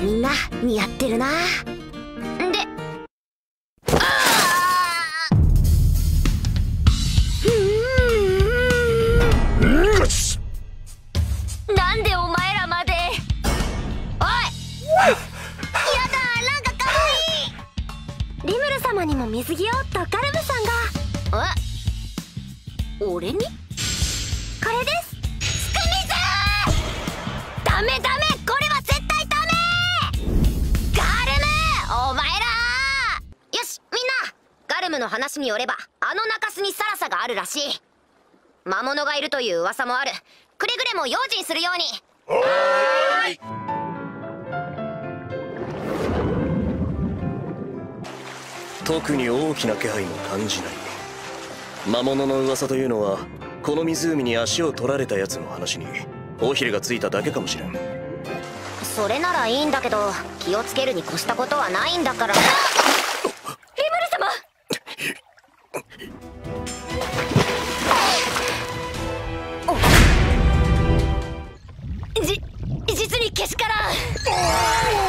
みんな似合ってるな。で。なんでお前らまで。おい。やだなんかかわいい。リムル様にも水着をとカルムさんが。え俺に？ルムの話によればあの中州にサラサがあるらしい。魔物がいるという噂もある。くれぐれも用心するように。特に大きな気配も感じない。魔物の噂というのはこの湖に足を取られたやつの話に尾ひれがついただけかもしれん。それならいいんだけど気をつけるに越したことはないんだから 実にけしから。ん